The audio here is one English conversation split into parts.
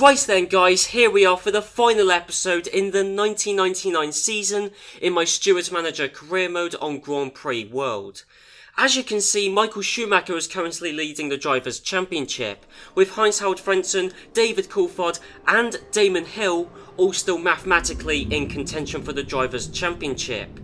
Right then guys, here we are for the final episode in the 1999 season in my Stewart Manager career mode on Grand Prix World. As you can see, Michael Schumacher is currently leading the Drivers' Championship, with Heinz-Harald Frentzen, David Coulthard and Damon Hill all still mathematically in contention for the Drivers' Championship.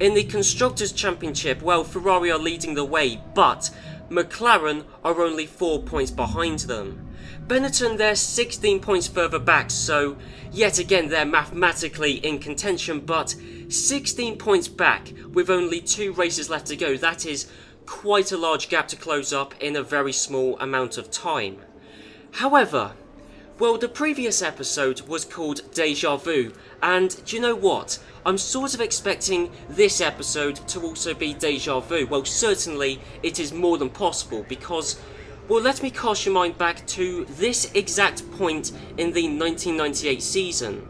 In the Constructors' Championship, well, Ferrari are leading the way, but McLaren are only 4 points behind them. Benetton, they're 16 points further back, so yet again they're mathematically in contention, but 16 points back with only two races left to go. That is quite a large gap to close up in a very small amount of time. However, well, the previous episode was called Deja Vu, and do you know what? I'm sort of expecting this episode to also be Deja Vu. Well, certainly it is more than possible because well, let me cast your mind back to this exact point in the 1998 season.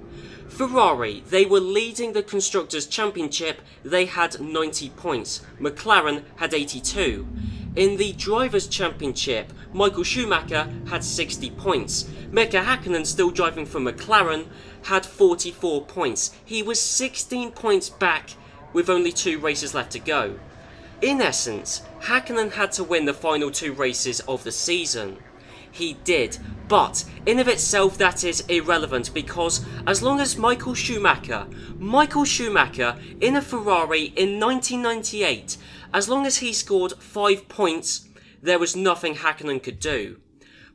Ferrari, they were leading the Constructors' Championship, they had 90 points. McLaren had 82. In the Drivers' Championship, Michael Schumacher had 60 points. Mika Hakkinen, still driving for McLaren, had 44 points. He was 16 points back with only two races left to go. In essence, Hakkinen had to win the final two races of the season. He did, but in of itself that is irrelevant because as long as Michael Schumacher, Michael Schumacher in a Ferrari in 1998, as long as he scored 5 points, there was nothing Hakkinen could do.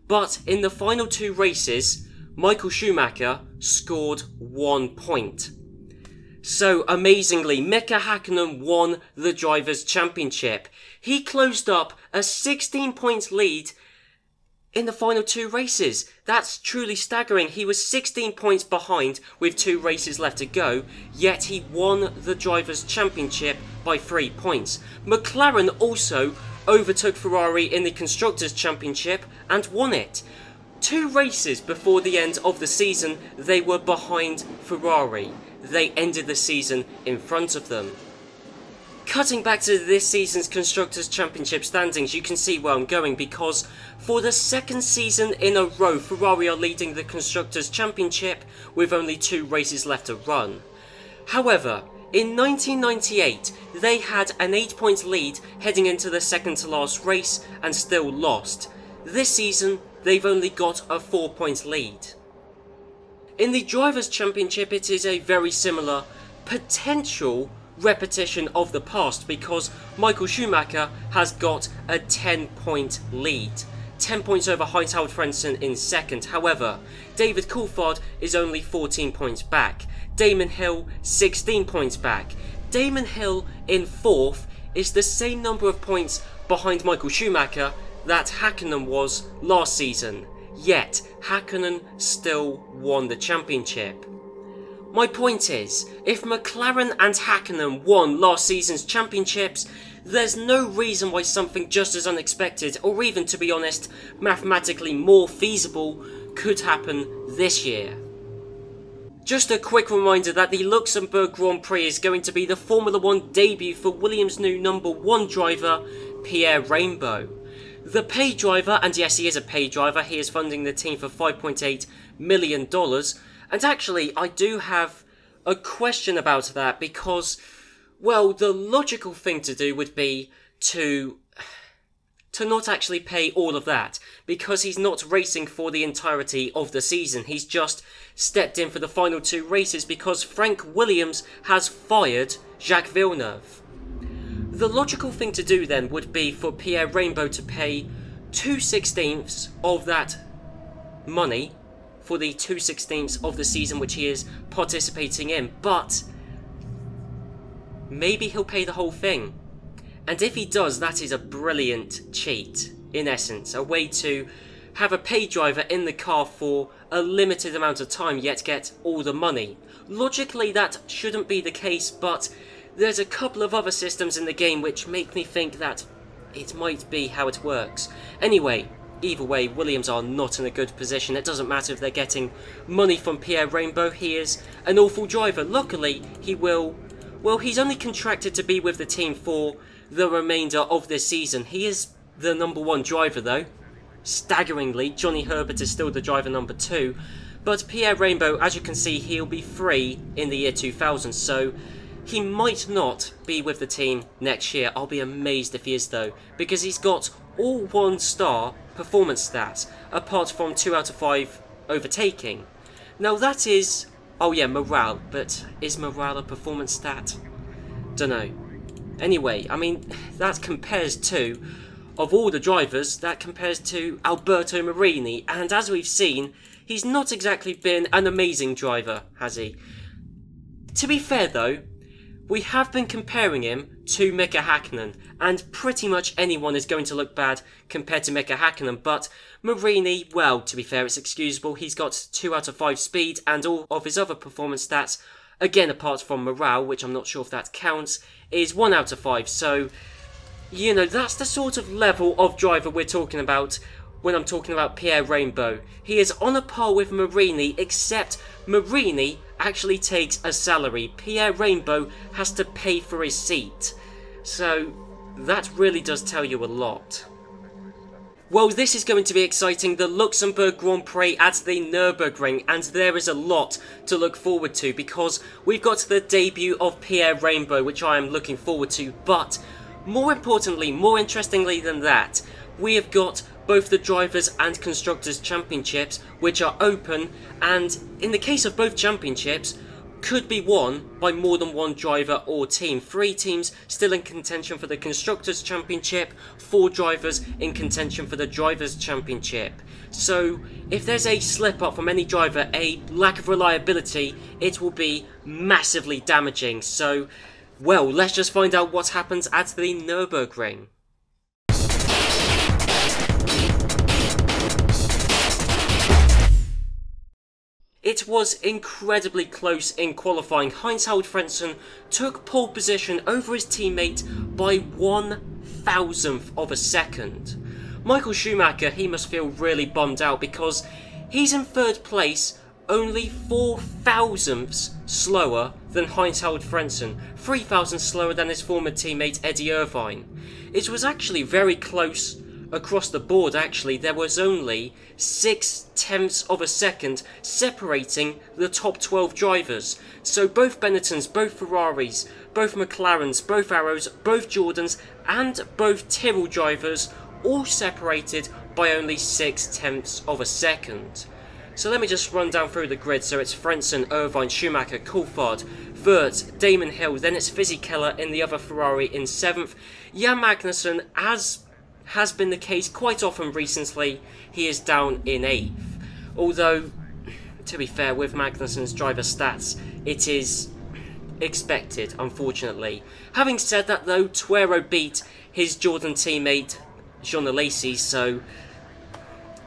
But in the final two races, Michael Schumacher scored 1 point. So amazingly, Mika Hakkinen won the Drivers' Championship. He closed up a 16 points lead in the final two races. That's truly staggering. He was 16 points behind with two races left to go, yet he won the Drivers' Championship by three points. McLaren also overtook Ferrari in the Constructors' Championship and won it. Two races before the end of the season, they were behind Ferrari they ended the season in front of them. Cutting back to this season's Constructors' Championship standings, you can see where I'm going because for the second season in a row, Ferrari are leading the Constructors' Championship with only two races left to run. However, in 1998, they had an 8 point lead heading into the second to last race and still lost. This season, they've only got a 4 point lead. In the Drivers' Championship, it is a very similar potential repetition of the past because Michael Schumacher has got a 10 point lead. 10 points over Heinz-Harald Frentzen in second. However, David Coulthard is only 14 points back. Damon Hill, 16 points back. Damon Hill in fourth is the same number of points behind Michael Schumacher that Hakkinen was last season. Yet, Hakkinen still won the championship. My point is, if McLaren and Hakkinen won last season's championships, there's no reason why something just as unexpected, or even to be honest, mathematically more feasible, could happen this year. Just a quick reminder that the Luxembourg Grand Prix is going to be the Formula 1 debut for Williams' new number 1 driver, Pierre Rainbow. The pay driver, and yes, he is a pay driver, he is funding the team for $5.8 million. And actually, I do have a question about that because, well, the logical thing to do would be to to not actually pay all of that because he's not racing for the entirety of the season. He's just stepped in for the final two races because Frank Williams has fired Jacques Villeneuve. The logical thing to do then would be for Pierre Rainbow to pay 2 sixteenths of that money for the 2 sixteenths of the season which he is participating in, but maybe he'll pay the whole thing. And if he does, that is a brilliant cheat, in essence, a way to have a pay driver in the car for a limited amount of time yet get all the money. Logically that shouldn't be the case, but there's a couple of other systems in the game which make me think that it might be how it works. Anyway, either way, Williams are not in a good position. It doesn't matter if they're getting money from Pierre Rainbow. He is an awful driver. Luckily, he will... Well, he's only contracted to be with the team for the remainder of this season. He is the number one driver, though. staggeringly, Johnny Herbert is still the driver number two, but Pierre Rainbow, as you can see, he'll be free in the year 2000, so he might not be with the team next year. I'll be amazed if he is though, because he's got all one star performance stats, apart from 2 out of 5 overtaking. Now that is, oh yeah, morale, but is morale a performance stat? Dunno. Anyway, I mean, that compares to, of all the drivers, that compares to Alberto Marini, and as we've seen, he's not exactly been an amazing driver, has he? To be fair though, we have been comparing him to Mika Hakkinen, and pretty much anyone is going to look bad compared to Mika Hakkinen, but Marini, well, to be fair, it's excusable. He's got 2 out of 5 speed, and all of his other performance stats, again, apart from morale, which I'm not sure if that counts, is 1 out of 5. So, you know, that's the sort of level of driver we're talking about when I'm talking about Pierre Rainbow. He is on a par with Marini, except Marini actually takes a salary. Pierre Rainbow has to pay for his seat. So that really does tell you a lot. Well, this is going to be exciting. The Luxembourg Grand Prix at the Nürburgring, and there is a lot to look forward to because we've got the debut of Pierre Rainbow, which I am looking forward to. But more importantly, more interestingly than that, we have got both the Drivers' and Constructors' Championships, which are open, and in the case of both championships, could be won by more than one driver or team. Three teams still in contention for the Constructors' Championship, four drivers in contention for the Drivers' Championship. So, if there's a slip up from any driver, a lack of reliability, it will be massively damaging. So, well, let's just find out what happens at the Nürburgring. It was incredibly close in qualifying. Heinz-Harald Frentzen took pole position over his teammate by one thousandth of a second. Michael Schumacher, he must feel really bummed out because he's in third place only four thousandths slower than Heinz-Harald Frentzen, 3,000 slower than his former teammate Eddie Irvine. It was actually very close across the board actually there was only 6 tenths of a second separating the top 12 drivers. So both Benettons, both Ferraris, both McLarens, both Arrows, both Jordans and both Tyrrell drivers all separated by only 6 tenths of a second. So let me just run down through the grid. So it's Frentzen, Irvine, Schumacher, Coulthard, Wurz, Damon Hill, then it's Fisichella in the other Ferrari in 7th. Jan Magnussen, as has been the case quite often recently, he is down in 8th. Although, to be fair, with Magnussen's driver stats, it is expected, unfortunately. Having said that though, Tuero beat his Jordan teammate Jean Alesi, so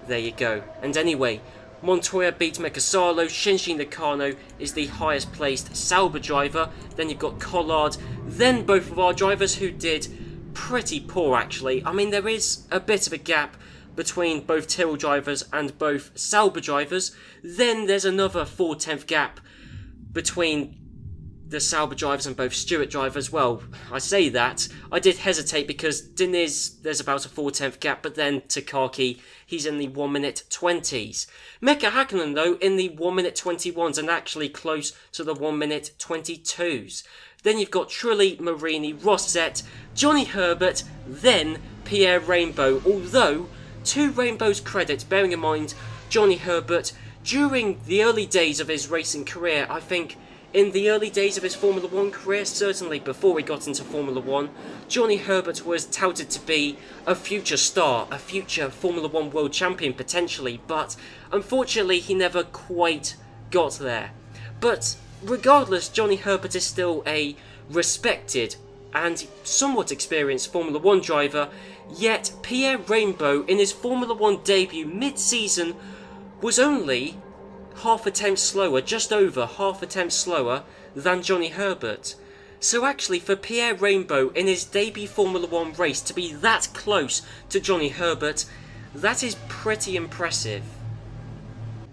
there you go. And anyway, Montoya beat Mika Salo, Shinji Nakano is the highest placed Sauber driver, then you've got Collard, then both of our drivers who did pretty poor actually. I mean, there is a bit of a gap between both Tyrrell drivers and both Sauber drivers. Then there's another 4 tenth gap between the Sauber drivers and both Stewart drivers. Well, I say that. I did hesitate because Diniz, there's about a 4 tenth gap, but then Takaki, he's in the 1 minute 20s. Mika Hakkinen, though, in the 1 minute 21s and actually close to the 1 minute 22s. Then you've got Trulli, Marini, Rosset, Johnny Herbert, then Pierre Rainbow. Although, to Rainbow's credit, bearing in mind Johnny Herbert, during the early days of his racing career, I think in the early days of his Formula 1 career, certainly before he got into Formula 1, Johnny Herbert was touted to be a future star, a future Formula 1 world champion potentially, but unfortunately he never quite got there. But regardless, Johnny Herbert is still a respected and somewhat experienced Formula 1 driver, yet Pierre Rainbow in his Formula 1 debut mid-season was only half a tenth slower, just over half a tenth slower than Johnny Herbert. So actually for Pierre Rainbow in his debut Formula 1 race to be that close to Johnny Herbert, that is pretty impressive.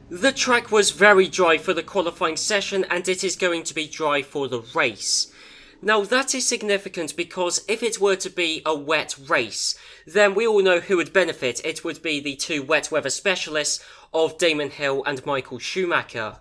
The track was very dry for the qualifying session and it is going to be dry for the race. Now that is significant because if it were to be a wet race, then we all know who would benefit. It would be the two wet weather specialists of Damon Hill and Michael Schumacher.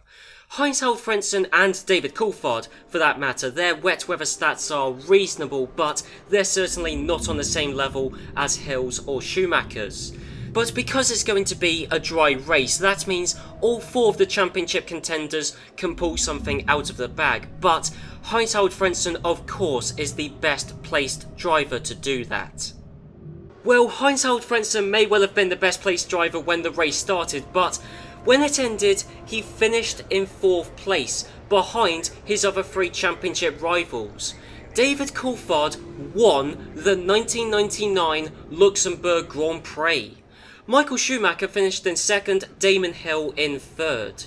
Heinz Harald Frentzen and David Coulthard, for that matter, their wet weather stats are reasonable, but they're certainly not on the same level as Hill's or Schumacher's. But because it's going to be a dry race, that means all four of the championship contenders can pull something out of the bag. But Harald Frentzen, of course, is the best placed driver to do that. Well, Harald Frentzen may well have been the best placed driver when the race started, but when it ended, he finished in fourth place, behind his other three championship rivals. David Coulthard won the 1999 Luxembourg Grand Prix. Michael Schumacher finished in second, Damon Hill in third.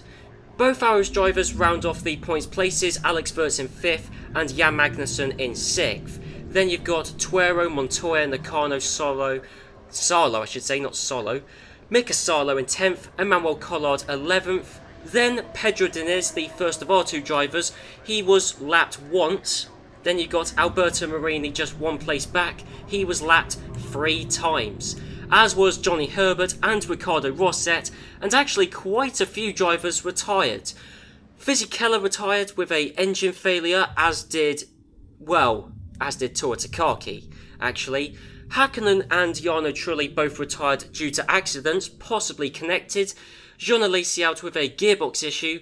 Both Arrows drivers round off the points places, Alex Wurz in fifth and Jan Magnussen in sixth. Then you've got Tuero, Montoya, Nakano, Solo, Salo I should say, not Solo, Mika Salo in 10th, Emmanuel Collard 11th. Then Pedro Diniz, the first of our two drivers, he was lapped once. Then you got Alberto Marini just one place back, he was lapped three times. As was Johnny Herbert and Ricardo Rosset, and actually quite a few drivers retired. Fisichella retired with a engine failure, as did, well, as did Toa Takaki, actually. Hakkinen and Jarno Trulli both retired due to accidents, possibly connected. Jean Alesi out with a gearbox issue.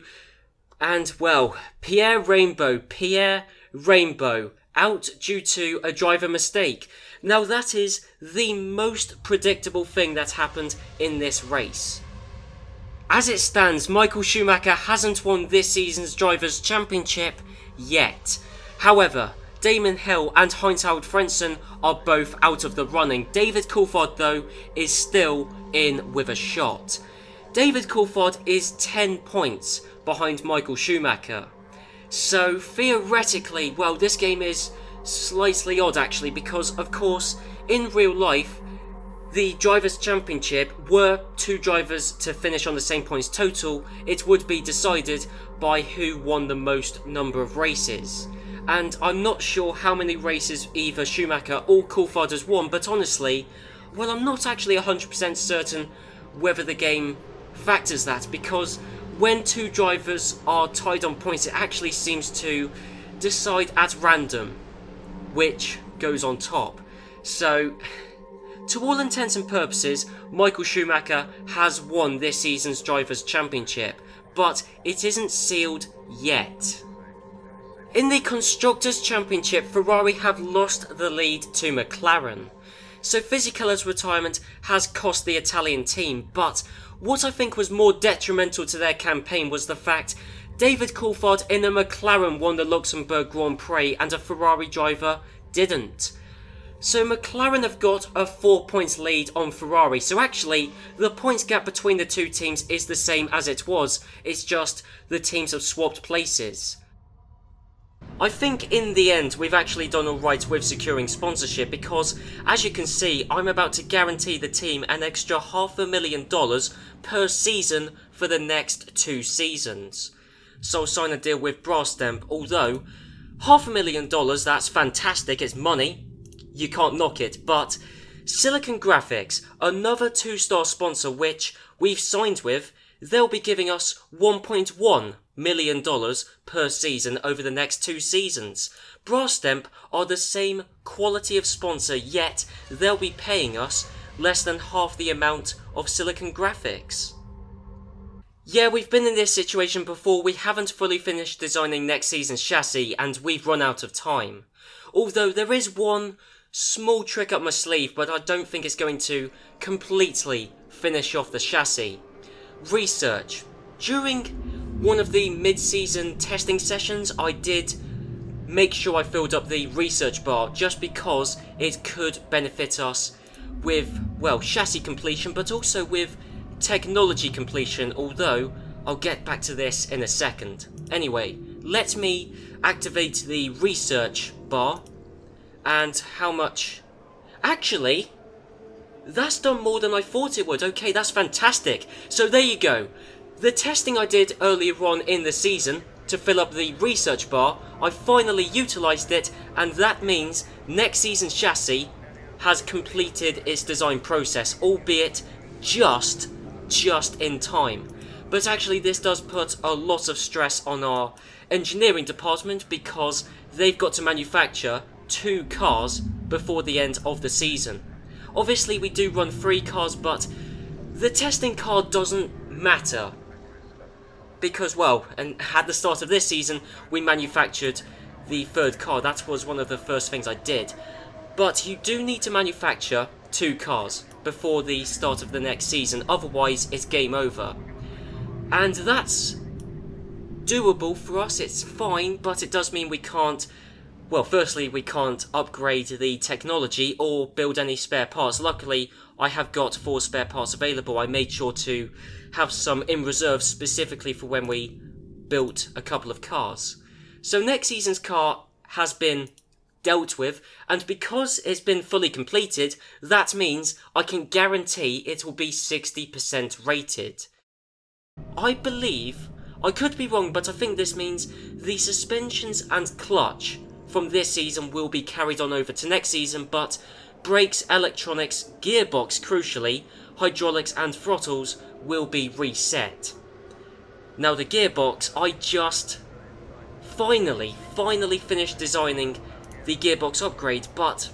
And, well, Pierre Rainbow, Pierre Rainbow, out due to a driver mistake. Now that is the most predictable thing that happened in this race. As it stands, Michael Schumacher hasn't won this season's Drivers' Championship yet. However, Damon Hill and Heinz Harald Frentzen are both out of the running. David Coulthard, though, is still in with a shot. David Coulthard is 10 points behind Michael Schumacher. So, theoretically, well, this game is slightly odd actually, because, of course, in real life, the Drivers' Championship were two drivers to finish on the same points total, it would be decided by who won the most number of races. And I'm not sure how many races either Schumacher or Coulthard has won, but honestly, well, I'm not actually 100% certain whether the game factors that, because when two drivers are tied on points, it actually seems to decide at random which goes on top. So, to all intents and purposes, Michael Schumacher has won this season's Drivers' Championship, but it isn't sealed yet. In the Constructors' Championship, Ferrari have lost the lead to McLaren. So Fisichella's retirement has cost the Italian team, but what I think was more detrimental to their campaign was the fact David Coulthard in a McLaren won the Luxembourg Grand Prix and a Ferrari driver didn't. So McLaren have got a 4 points lead on Ferrari, so actually the points gap between the two teams is the same as it was, it's just the teams have swapped places. I think in the end we've actually done alright with securing sponsorship because as you can see I'm about to guarantee the team an extra half a million dollars per season for the next two seasons. So sign a deal with Brass Brastemp although half a million dollars that's fantastic it's money you can't knock it but Silicon Graphics another two star sponsor which we've signed with they'll be giving us 1.1 million dollars per season over the next two seasons. Brastemp are the same quality of sponsor, yet they'll be paying us less than half the amount of Silicon Graphics. Yeah, we've been in this situation before, we haven't fully finished designing next season's chassis and we've run out of time. Although there is one small trick up my sleeve, but I don't think it's going to completely finish off the chassis. Research. During one of the mid-season testing sessions, I did make sure I filled up the research bar just because it could benefit us with, well, chassis completion, but also with technology completion, although I'll get back to this in a second. Anyway, let me activate the research bar, and how much... Actually, that's done more than I thought it would. Okay, that's fantastic. So there you go. The testing I did earlier on in the season to fill up the research bar, I finally utilised it, and that means next season's chassis has completed its design process, albeit just, just in time. But actually this does put a lot of stress on our engineering department because they've got to manufacture two cars before the end of the season. Obviously we do run three cars, but the testing car doesn't matter. Because, well, and at the start of this season, we manufactured the third car. That was one of the first things I did. But you do need to manufacture two cars before the start of the next season, otherwise it's game over. And that's doable for us, it's fine, but it does mean we can't well, firstly, we can't upgrade the technology or build any spare parts. Luckily, I have got four spare parts available. I made sure to have some in reserve specifically for when we built a couple of cars. So next season's car has been dealt with, and because it's been fully completed, that means I can guarantee it will be 60% rated. I believe, I could be wrong, but I think this means the suspensions and clutch from this season will be carried on over to next season, but brakes, electronics, gearbox crucially, hydraulics and throttles will be reset. Now the gearbox, I just finally, finally finished designing the gearbox upgrade, but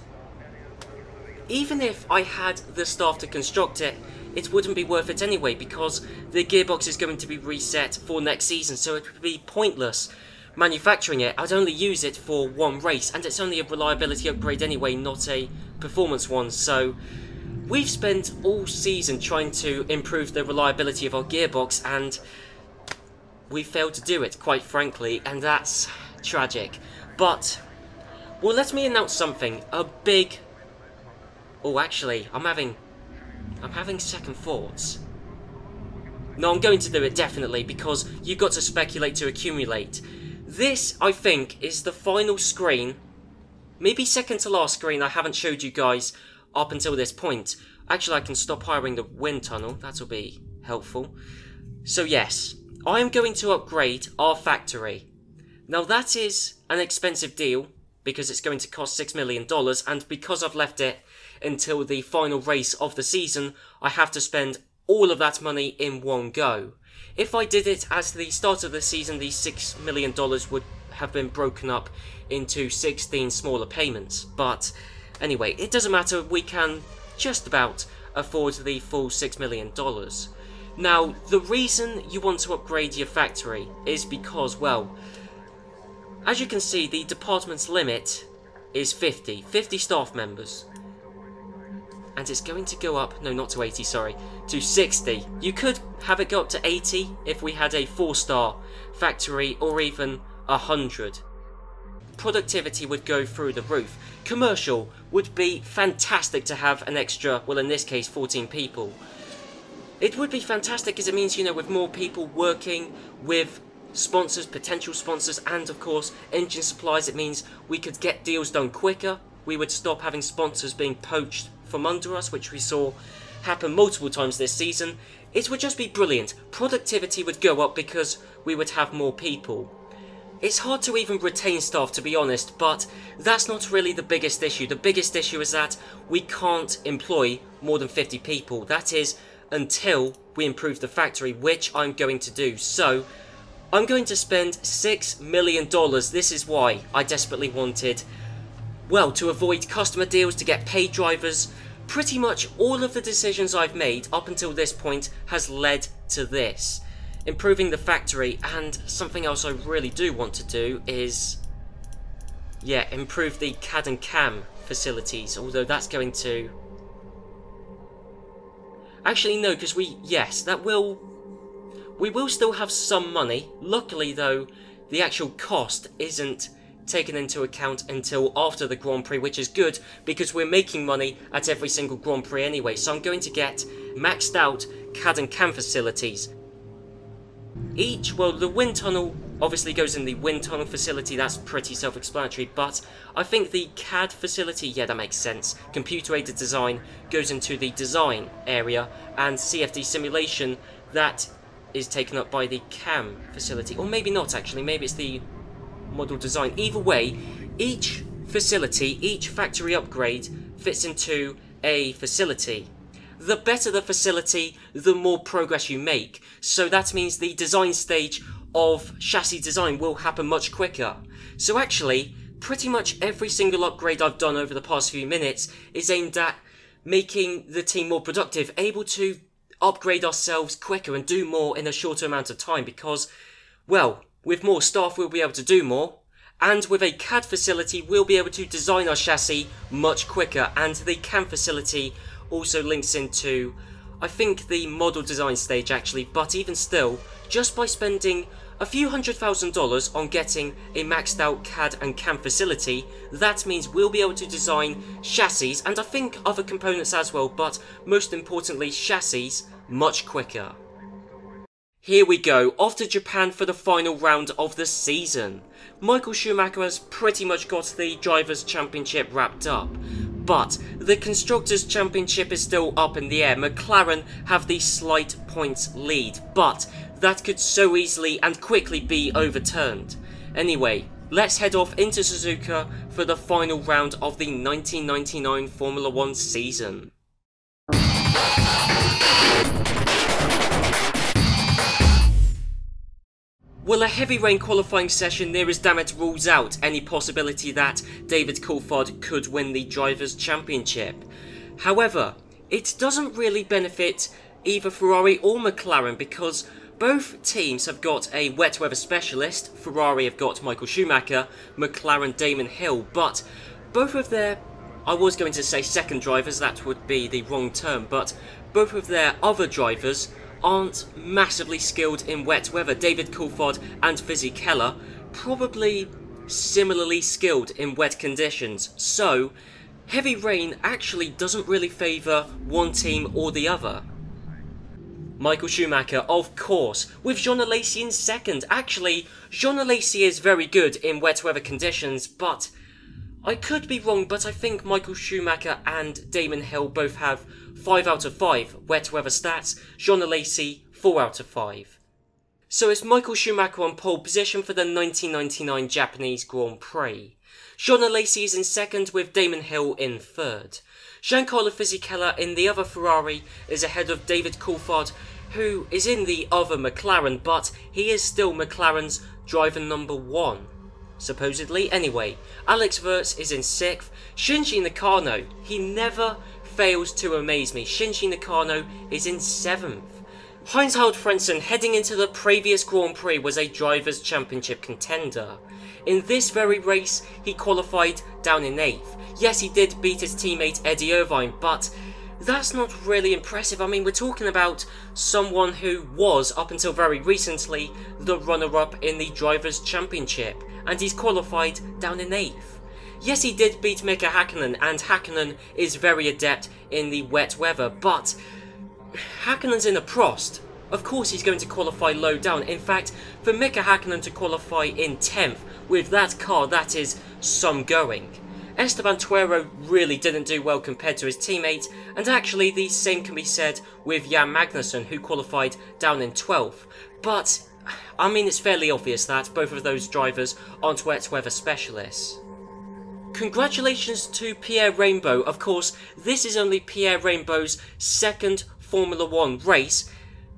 even if I had the staff to construct it, it wouldn't be worth it anyway because the gearbox is going to be reset for next season, so it would be pointless manufacturing it, I'd only use it for one race, and it's only a reliability upgrade anyway, not a performance one, so we've spent all season trying to improve the reliability of our gearbox, and we failed to do it, quite frankly, and that's tragic. But, well, let me announce something, a big... Oh, actually, I'm having... I'm having second thoughts. No, I'm going to do it, definitely, because you've got to speculate to accumulate. This, I think, is the final screen, maybe second to last screen I haven't showed you guys up until this point. Actually, I can stop hiring the wind tunnel, that'll be helpful. So yes, I am going to upgrade our factory. Now that is an expensive deal, because it's going to cost $6 million, and because I've left it until the final race of the season, I have to spend all of that money in one go. If I did it at the start of the season, the $6 million would have been broken up into 16 smaller payments. But anyway, it doesn't matter, we can just about afford the full $6 million. Now, the reason you want to upgrade your factory is because, well, as you can see, the department's limit is 50. 50 staff members and it's going to go up, no not to 80, sorry, to 60. You could have it go up to 80 if we had a 4 star factory or even 100. Productivity would go through the roof. Commercial would be fantastic to have an extra, well in this case 14 people. It would be fantastic because it means, you know, with more people working with sponsors, potential sponsors, and of course engine supplies, it means we could get deals done quicker. We would stop having sponsors being poached from under us, which we saw happen multiple times this season, it would just be brilliant. Productivity would go up because we would have more people. It's hard to even retain staff to be honest, but that's not really the biggest issue. The biggest issue is that we can't employ more than 50 people. That is until we improve the factory, which I'm going to do. So, I'm going to spend $6 million. This is why I desperately wanted well, to avoid customer deals, to get paid drivers, pretty much all of the decisions I've made up until this point has led to this. Improving the factory, and something else I really do want to do is, yeah, improve the CAD and CAM facilities, although that's going to... Actually, no, because we, yes, that will... We will still have some money. Luckily, though, the actual cost isn't taken into account until after the Grand Prix, which is good because we're making money at every single Grand Prix anyway. So I'm going to get maxed out CAD and CAM facilities. Each, well, the wind tunnel obviously goes in the wind tunnel facility, that's pretty self-explanatory, but I think the CAD facility, yeah, that makes sense. Computer-aided design goes into the design area, and CFD simulation, that is taken up by the CAM facility. Or maybe not, actually. Maybe it's the model design. Either way, each facility, each factory upgrade fits into a facility. The better the facility, the more progress you make. So that means the design stage of chassis design will happen much quicker. So actually, pretty much every single upgrade I've done over the past few minutes is aimed at making the team more productive, able to upgrade ourselves quicker and do more in a shorter amount of time because, well, with more staff we'll be able to do more, and with a CAD facility we'll be able to design our chassis much quicker, and the CAM facility also links into, I think, the model design stage actually, but even still, just by spending a few hundred thousand dollars on getting a maxed out CAD and CAM facility, that means we'll be able to design chassis and I think other components as well, but most importantly chassis much quicker. Here we go, off to Japan for the final round of the season. Michael Schumacher has pretty much got the Drivers' Championship wrapped up. But the Constructors' Championship is still up in the air. McLaren have the slight points lead, but that could so easily and quickly be overturned. Anyway, let's head off into Suzuka for the final round of the 1999 Formula 1 season. Will a heavy rain qualifying session near as damn it rules out any possibility that David Coulthard could win the Drivers' Championship. However, it doesn't really benefit either Ferrari or McLaren because both teams have got a wet weather specialist. Ferrari have got Michael Schumacher, McLaren Damon Hill, but both of their, I was going to say second drivers, that would be the wrong term, but both of their other drivers aren't massively skilled in wet weather. David Coulthard and Fisichella probably similarly skilled in wet conditions. So, heavy rain actually doesn't really favour one team or the other. Michael Schumacher, of course, with Jean Alesi in second. Actually, Jean Alesi is very good in wet weather conditions, but I could be wrong, but I think Michael Schumacher and Damon Hill both have 5 out of 5 wet weather stats, Jean Alesi 4 out of 5. So it's Michael Schumacher on pole position for the 1999 Japanese Grand Prix. Jean Alesi is in second with Damon Hill in third. Giancarlo Fisichella in the other Ferrari is ahead of David Coulthard, who is in the other McLaren, but he is still McLaren's driver number one. Supposedly, anyway. Alex Wurz is in sixth. Shinji Nakano, he never fails to amaze me. Shinji Nakano is in seventh. Heinz-Harald Frentzen heading into the previous Grand Prix was a Drivers' Championship contender. In this very race, he qualified down in 8th. Yes, he did beat his teammate Eddie Irvine, but that's not really impressive. I mean, we're talking about someone who was, up until very recently, the runner-up in the Drivers' Championship, and he's qualified down in 8th. Yes, he did beat Mika Hakkinen, and Hakkinen is very adept in the wet weather, but Hakkinen's in a Prost. Of course he's going to qualify low down. In fact, for Mika Hakkinen to qualify in 10th with that car, that is some going. Esteban Tuero really didn't do well compared to his teammate, and actually the same can be said with Jan Magnussen, who qualified down in 12th. But, I mean, it's fairly obvious that both of those drivers aren't wet weather specialists. Congratulations to Pierre Rainbow. Of course, this is only Pierre Rainbow's second Formula One race,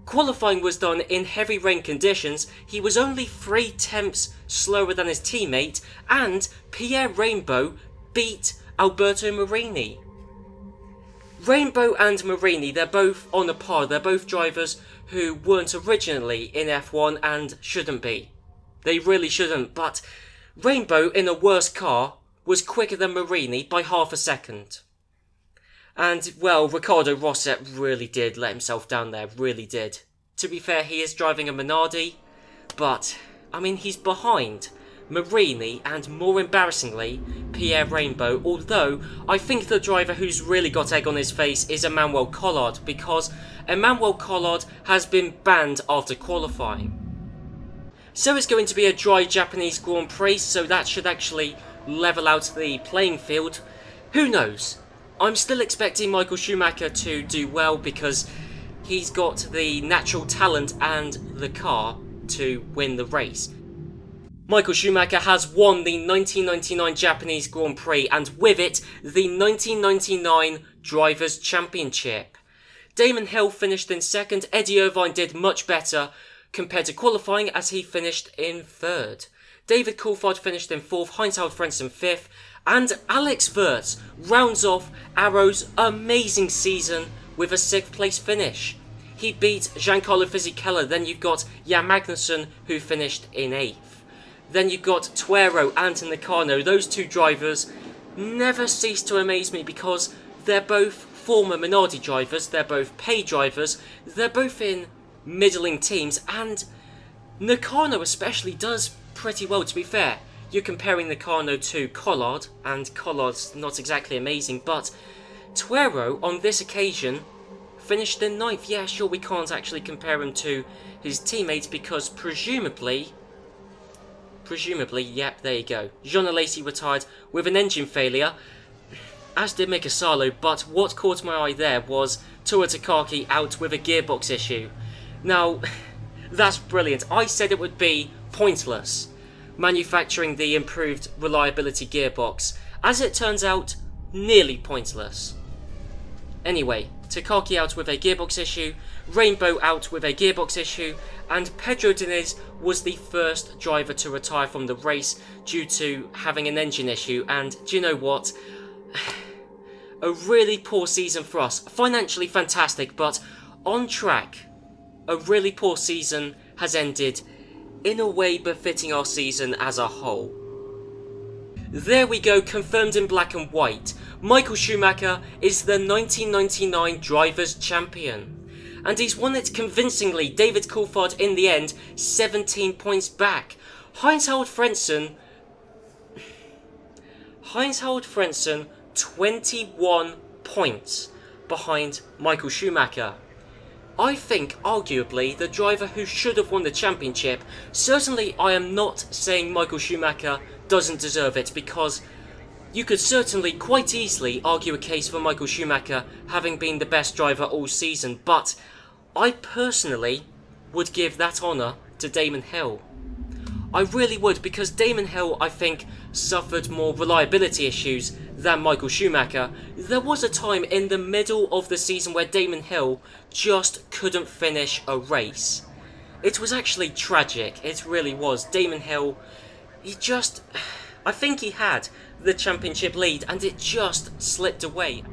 Qualifying was done in heavy rain conditions, he was only three tenths slower than his teammate, and Pierre Rainbow beat Alberto Marini. Rainbow and Marini, they're both on a par, they're both drivers who weren't originally in F1 and shouldn't be. They really shouldn't, but Rainbow in a worse car was quicker than Marini by half a second. And, well, Ricardo Rosset really did let himself down there, really did. To be fair, he is driving a Minardi, but, I mean, he's behind Marini and, more embarrassingly, Pierre Rainbow, although I think the driver who's really got egg on his face is Emmanuel Collard, because Emmanuel Collard has been banned after qualifying. So it's going to be a dry Japanese Grand Prix, so that should actually level out the playing field. Who knows? I'm still expecting Michael Schumacher to do well because he's got the natural talent and the car to win the race. Michael Schumacher has won the 1999 Japanese Grand Prix and with it, the 1999 Drivers' Championship. Damon Hill finished in second, Eddie Irvine did much better compared to qualifying as he finished in third. David Coulthard finished in fourth, Heinz Frentzen fifth, and Alex Wurz rounds off Arrow's amazing season with a sixth place finish. He beat Giancarlo Fisichella, then you've got Jan Magnussen who finished in eighth. Then you've got Tuero and Nakano. Those two drivers never cease to amaze me because they're both former Minardi drivers, they're both pay drivers, they're both in middling teams, and Nakano especially does pretty well to be fair. You're comparing Nakano to Collard, and Collard's not exactly amazing, but Tuero on this occasion finished in ninth. Yeah, sure, we can't actually compare him to his teammates because presumably, presumably, yep, there you go. Jean Alesi retired with an engine failure, as did Mika Salo, but what caught my eye there was Tua Takaki out with a gearbox issue. Now, that's brilliant. I said it would be pointless manufacturing the improved reliability gearbox. As it turns out, nearly pointless. Anyway, Takaki out with a gearbox issue, Rainbow out with a gearbox issue, and Pedro Diniz was the first driver to retire from the race due to having an engine issue, and do you know what? a really poor season for us. Financially fantastic, but on track, a really poor season has ended in a way befitting our season as a whole. There we go, confirmed in black and white. Michael Schumacher is the 1999 Drivers' Champion. And he's won it convincingly, David Coulthard in the end, 17 points back. Heinz Harald Frentzen... Heinz Frentzen, 21 points behind Michael Schumacher. I think, arguably, the driver who should have won the championship, certainly I am not saying Michael Schumacher doesn't deserve it, because you could certainly quite easily argue a case for Michael Schumacher having been the best driver all season, but I personally would give that honour to Damon Hill. I really would, because Damon Hill, I think, suffered more reliability issues than Michael Schumacher. There was a time in the middle of the season where Damon Hill just couldn't finish a race. It was actually tragic, it really was. Damon Hill, he just... I think he had the championship lead and it just slipped away.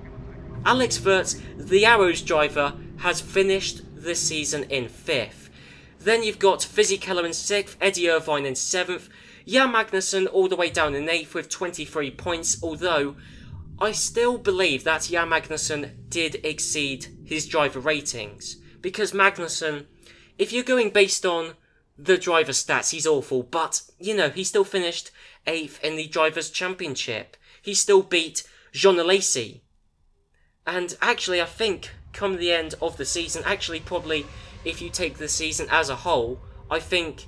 Alex Wurz, the Arrows driver, has finished the season in 5th. Then you've got Fisichella in 6th, Eddie Irvine in 7th, Jan Magnussen all the way down in 8th with 23 points, although I still believe that Jan Magnussen did exceed his driver ratings. Because Magnussen, if you're going based on the driver stats, he's awful, but, you know, he still finished 8th in the Drivers' Championship. He still beat Jean Alesi. And actually, I think, come the end of the season, actually, probably, if you take the season as a whole, I think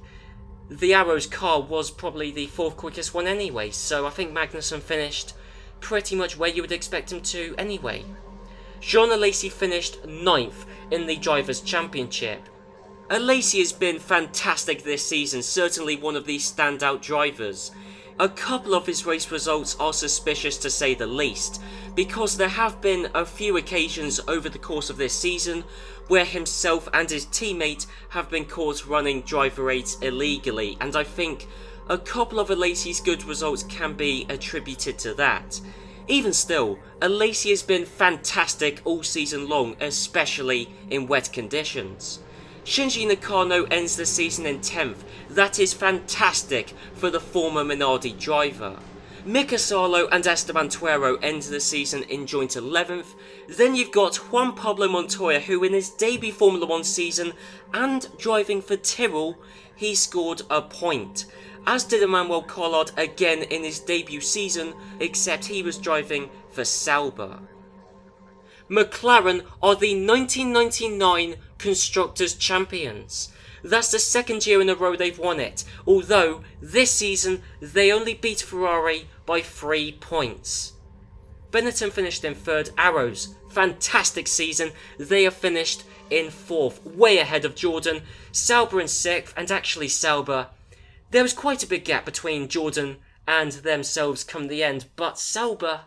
the Arrows car was probably the fourth quickest one anyway, so I think Magnussen finished pretty much where you would expect him to anyway. Jean Alesi finished ninth in the Drivers' Championship. Alesi has been fantastic this season, certainly one of the standout drivers. A couple of his race results are suspicious to say the least, because there have been a few occasions over the course of this season where himself and his teammate have been caught running driver aids illegally, and I think a couple of Alesi's good results can be attributed to that. Even still, Alesi has been fantastic all season long, especially in wet conditions. Shinji Nakano ends the season in 10th, that is fantastic for the former Minardi driver. Mika Salo and Esteban Tuero end the season in joint 11th. Then you've got Juan Pablo Montoya who in his debut Formula 1 season and driving for Tyrrell, he scored a point. As did Emmanuel Collard again in his debut season, except he was driving for Sauber. McLaren are the 1999 Constructors' Champions. That's the second year in a row they've won it, although this season they only beat Ferrari by three points. Benetton finished in third. Arrows, fantastic season. They are finished in fourth, way ahead of Jordan. Sauber in sixth, and actually Sauber, there was quite a big gap between Jordan and themselves come the end. But Sauber,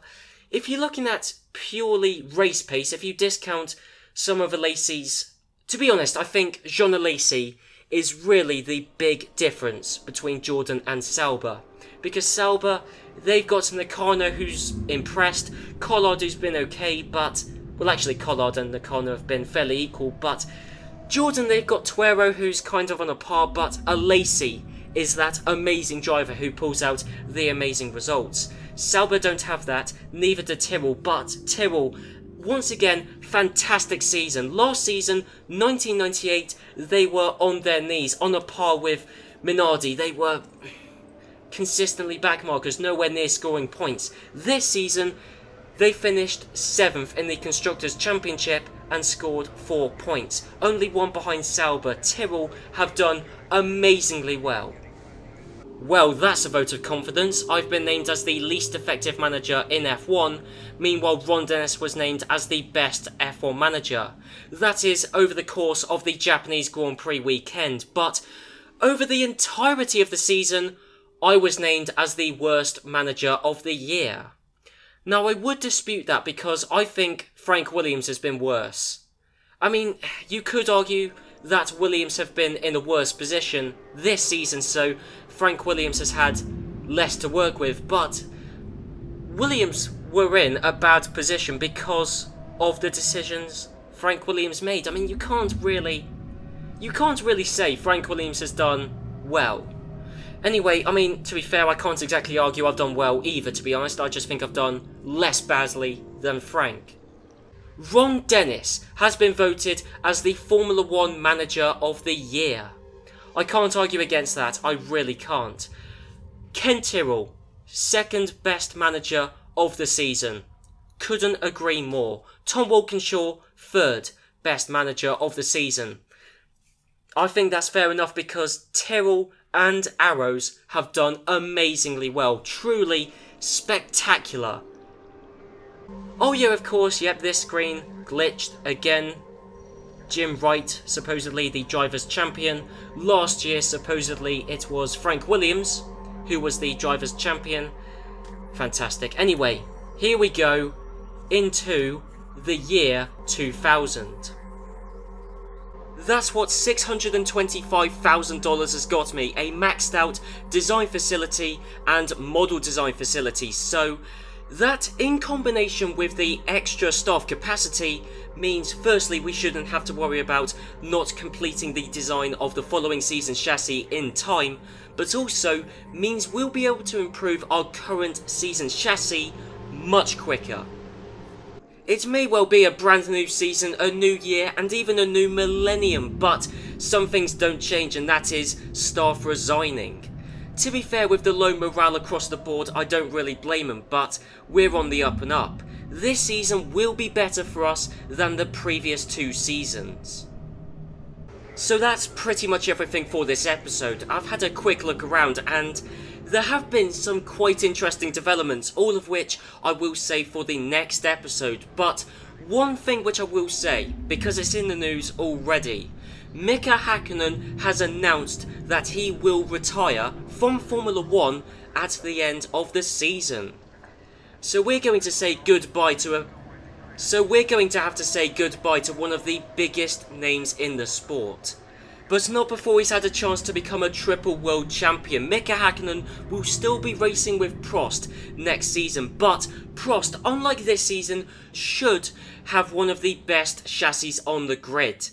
if you're looking at purely race pace, if you discount some of Alesi's, to be honest, I think Jean Alesi is really the big difference between Jordan and Sauber. Because Sauber, they've got Nakano who's impressed, Collard who's been okay, but, well actually Collard and Nakano have been fairly equal, but Jordan they've got Tuero who's kind of on a par, but Alesi is that amazing driver who pulls out the amazing results. Sauber don't have that, neither did Tyrrell, but Tyrrell, once again, fantastic season. Last season, 1998, they were on their knees, on a par with Minardi. They were consistently backmarkers, nowhere near scoring points. This season, they finished 7th in the Constructors' Championship and scored 4 points. Only one behind Sauber. Tyrrell have done amazingly well. Well, that's a vote of confidence. I've been named as the least effective manager in F1, meanwhile Ron Dennis was named as the best F1 manager. That is over the course of the Japanese Grand Prix weekend, but over the entirety of the season, I was named as the worst manager of the year. Now, I would dispute that because I think Frank Williams has been worse. I mean, you could argue that Williams have been in a worse position this season, so Frank Williams has had less to work with, but Williams were in a bad position because of the decisions Frank Williams made. I mean, you can't really, you can't really say Frank Williams has done well. Anyway, I mean, to be fair, I can't exactly argue I've done well either, to be honest. I just think I've done less badly than Frank. Ron Dennis has been voted as the Formula One Manager of the Year. I can't argue against that. I really can't. Ken Tyrrell, second best manager of the season. Couldn't agree more. Tom Walkinshaw, third best manager of the season. I think that's fair enough because Tyrrell and Arrows have done amazingly well. Truly spectacular. Oh yeah, of course, yep, this screen glitched again Jim Wright, supposedly the driver's champion. Last year, supposedly, it was Frank Williams, who was the driver's champion. Fantastic. Anyway, here we go into the year 2000. That's what $625,000 has got me, a maxed out design facility and model design facility. So that, in combination with the extra staff capacity, means firstly we shouldn't have to worry about not completing the design of the following season's chassis in time, but also means we'll be able to improve our current season's chassis much quicker. It may well be a brand new season, a new year, and even a new millennium, but some things don't change and that is staff resigning. To be fair, with the low morale across the board, I don't really blame them, but we're on the up and up. This season will be better for us than the previous two seasons. So that's pretty much everything for this episode. I've had a quick look around and there have been some quite interesting developments, all of which I will say for the next episode, but one thing which I will say, because it's in the news already, Mika Hakkinen has announced that he will retire from Formula 1 at the end of the season. So we're going to say goodbye to a so we're going to have to say goodbye to one of the biggest names in the sport. But not before he's had a chance to become a triple world champion. Mika Hakkinen will still be racing with Prost next season, but Prost, unlike this season, should have one of the best chassis on the grid.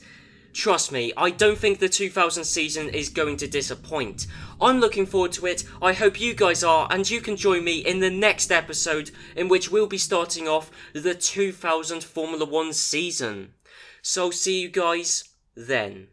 Trust me, I don't think the 2000 season is going to disappoint. I'm looking forward to it, I hope you guys are, and you can join me in the next episode in which we'll be starting off the 2000 Formula 1 season. So see you guys then.